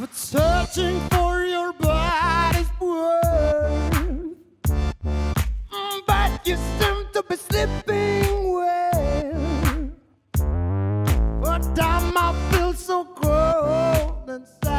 But searching for your body's worth. But you seem to be sleeping well. But I feel so cold inside.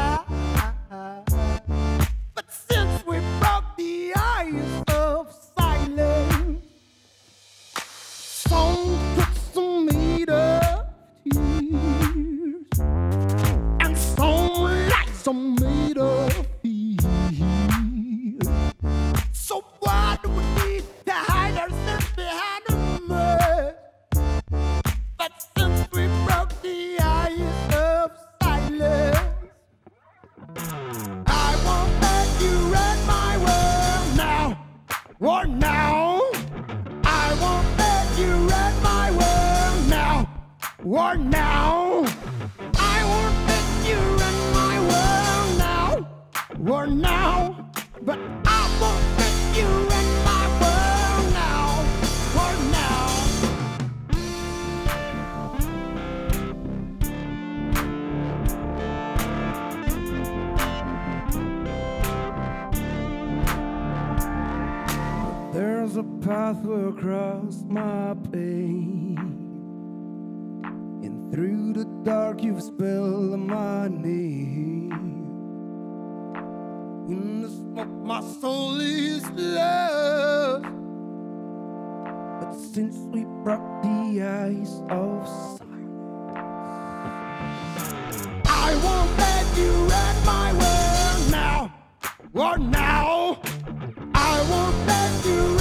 Or now. I won't let you run my world now or now. I won't let you run my world now or now. But I There's a pathway across my pain. And through the dark you've spelled my name. In the smoke my soul is lost. But since we broke the ice of silence, I won't let you run my world now or now. I won't let you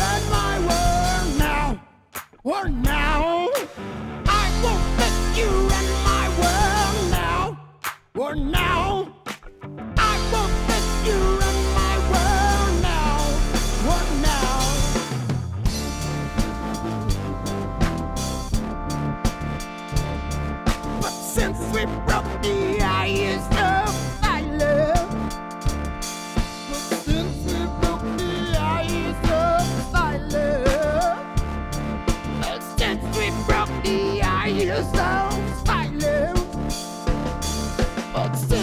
or now. I won't let you run my world now or now. I won't let you run my world now or now. But since we broke the ice but still.